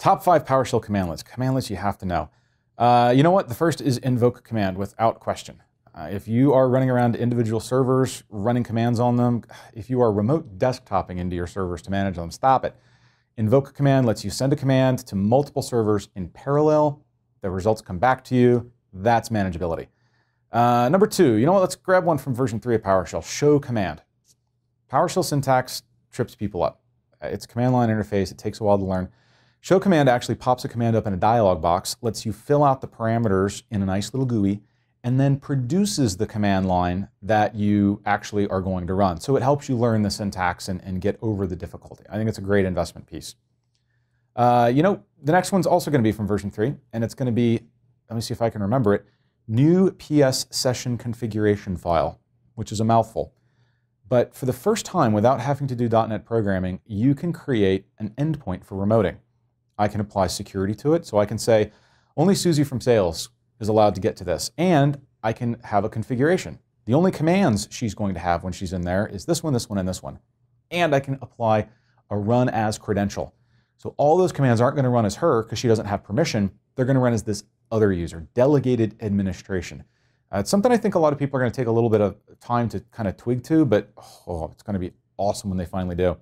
Top five PowerShell commandlets. Commandlets you have to know. Uh, you know what? The first is invoke command without question. Uh, if you are running around individual servers, running commands on them, if you are remote desktoping into your servers to manage them, stop it. Invoke command lets you send a command to multiple servers in parallel. The results come back to you. That's manageability. Uh, number two, you know what? Let's grab one from version three of PowerShell. Show command. PowerShell syntax trips people up. It's command line interface. It takes a while to learn. Show command actually pops a command up in a dialog box, lets you fill out the parameters in a nice little GUI, and then produces the command line that you actually are going to run. So it helps you learn the syntax and, and get over the difficulty. I think it's a great investment piece. Uh, you know, the next one's also going to be from version 3, and it's going to be, let me see if I can remember it, new PS session configuration file, which is a mouthful. But for the first time, without having to do .NET programming, you can create an endpoint for remoting. I can apply security to it. So I can say, only Susie from sales is allowed to get to this. And I can have a configuration. The only commands she's going to have when she's in there is this one, this one, and this one. And I can apply a run as credential. So all those commands aren't going to run as her because she doesn't have permission. They're going to run as this other user, delegated administration. Uh, it's something I think a lot of people are going to take a little bit of time to kind of twig to, but oh, it's going to be awesome when they finally do.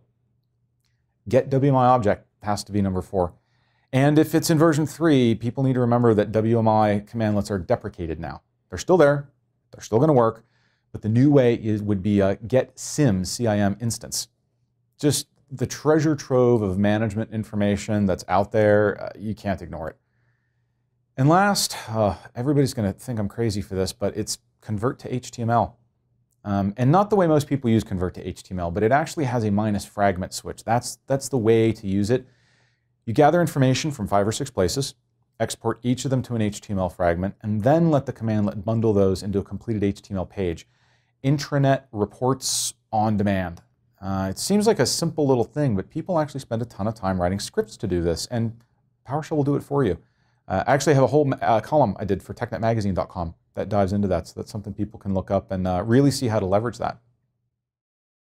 Get WMI object has to be number four. And if it's in version 3, people need to remember that WMI commandlets are deprecated now. They're still there, they're still going to work, but the new way is, would be a get sim, CIM instance. Just the treasure trove of management information that's out there, uh, you can't ignore it. And last, uh, everybody's going to think I'm crazy for this, but it's convert to HTML. Um, and not the way most people use convert to HTML, but it actually has a minus fragment switch. That's, that's the way to use it. You gather information from five or six places, export each of them to an HTML fragment, and then let the commandlet bundle those into a completed HTML page. Intranet reports on demand. Uh, it seems like a simple little thing, but people actually spend a ton of time writing scripts to do this, and PowerShell will do it for you. Uh, I actually have a whole uh, column I did for TechNetMagazine.com that dives into that, so that's something people can look up and uh, really see how to leverage that.